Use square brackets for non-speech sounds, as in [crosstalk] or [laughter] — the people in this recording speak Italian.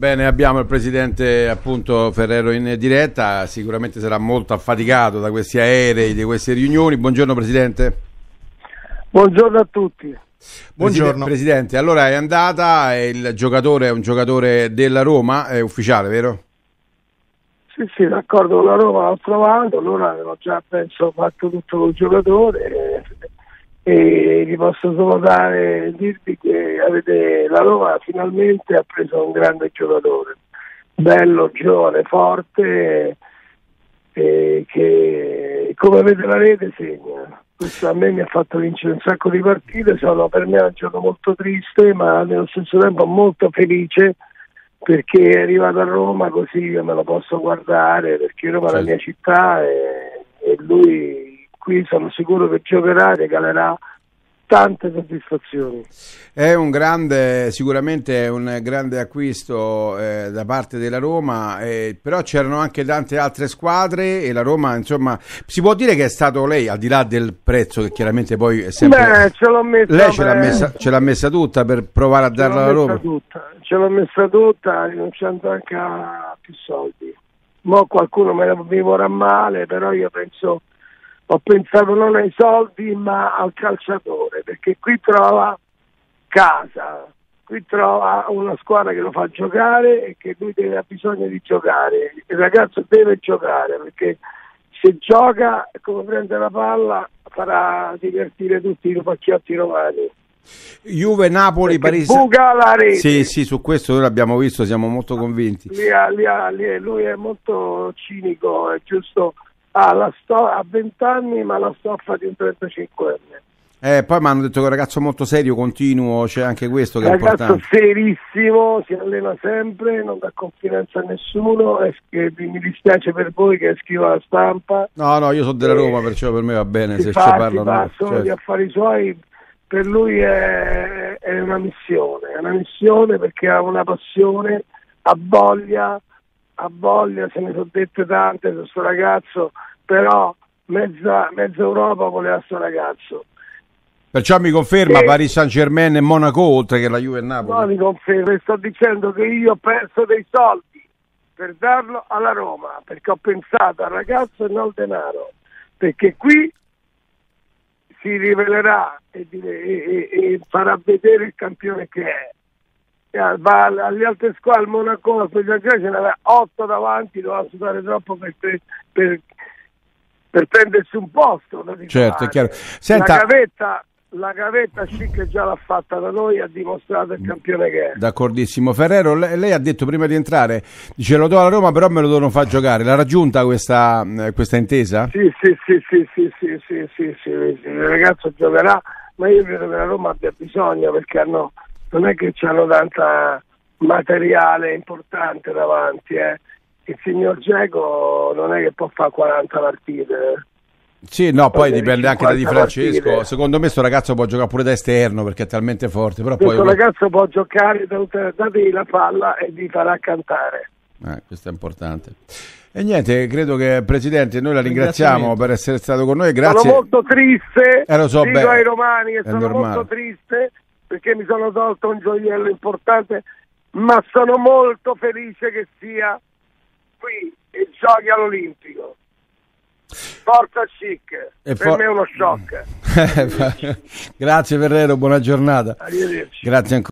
Bene, abbiamo il presidente appunto Ferrero in diretta, sicuramente sarà molto affaticato da questi aerei, di queste riunioni. Buongiorno Presidente. Buongiorno a tutti. Buongiorno. Presidente, allora è andata, il giocatore è un giocatore della Roma, è ufficiale, vero? Sì, sì, d'accordo con la Roma l'ho trovato, loro avevano già penso fatto tutto col giocatore e vi posso solo dare dirvi che avete, la Roma finalmente ha preso un grande giocatore, bello, giovane, forte, e che come vede la rete segna. Questo a me mi ha fatto vincere un sacco di partite, sono per me un giorno molto triste ma nello stesso tempo molto felice perché è arrivato a Roma così io me lo posso guardare perché Roma è la mia città e, e lui qui sono sicuro che giocherà e regalerà tante soddisfazioni. È un grande, sicuramente un grande acquisto eh, da parte della Roma, eh, però c'erano anche tante altre squadre e la Roma, insomma, si può dire che è stato lei, al di là del prezzo che chiaramente poi è sempre... Beh, ce l'ho messa, lei ce l'ha, messa, ce l'ha messa tutta per provare a darla alla Roma? Tutta. Ce l'ho messa tutta, rinunciando anche a più soldi. Mo qualcuno me mi vorrà male, però io penso ho pensato non ai soldi ma al calciatore perché qui trova casa, qui trova una squadra che lo fa giocare e che lui deve, ha bisogno di giocare, il ragazzo deve giocare perché se gioca come prende la palla farà divertire tutti i pacchiotti romani. Juve, Napoli, Parigi. Buca la rete. Sì, sì, su questo noi l'abbiamo visto, siamo molto convinti. lui è molto cinico, è giusto ha, la sto- ha 20 anni ma la stoffa di un 35enne. Eh, poi mi hanno detto che è un ragazzo molto serio, continuo, c'è anche questo che è importante. Un ragazzo serissimo, si allena sempre, non dà confidenza a nessuno, e mi dispiace per voi che scrivo la stampa. No, no, io sono della Roma, perciò per me va bene se fa, ci parlano. Fa solo certo. gli affari suoi, per lui è, è una missione, è una missione perché ha una passione, ha voglia, ha voglia, se ne sono dette tante su questo ragazzo, però mezza, mezza Europa voleva questo ragazzo. Perciò mi conferma e... Paris Saint Germain e Monaco oltre che la Juve e Napoli. No, mi conferma, sto dicendo che io ho perso dei soldi per darlo alla Roma, perché ho pensato al ragazzo e non al denaro, perché qui si rivelerà e, e, e, e farà vedere il campione che è eh, va alle altre squadre, al Monaco, al Pesaggia, ce n'aveva 8 davanti, doveva sudare troppo per, per, per prendersi un posto. Certo, Senta... La gavetta la gavetta chic già l'ha fatta da noi, ha dimostrato il campione che è. D'accordissimo. Ferrero, lei, lei ha detto prima di entrare, dice lo do alla Roma però me lo devono far giocare. L'ha raggiunta questa, eh, questa intesa? Sì sì sì, sì sì sì, sì, sì, sì, il ragazzo giocherà, ma io credo che la Roma abbia bisogno perché hanno non è che hanno tanta materiale importante davanti. Eh. Il signor Geco non è che può fare 40 partite. Eh. Sì, no, poi dipende anche da Di Francesco. Partite. Secondo me questo ragazzo può giocare pure da esterno perché è talmente forte. Però questo poi... ragazzo può giocare, dategli la palla e vi farà cantare. Eh, questo è importante. E niente, credo che Presidente, noi la ringraziamo per essere stato con noi. Grazie. Sono molto triste, eh, so, dico beh, ai romani che sono normale. molto triste perché mi sono tolto un gioiello importante, ma sono molto felice che sia qui e giochi all'Olimpico. Forza chic, e per for- me è uno shock. [laughs] [laughs] Grazie Ferrero, buona giornata. Arrivederci. Grazie ancora.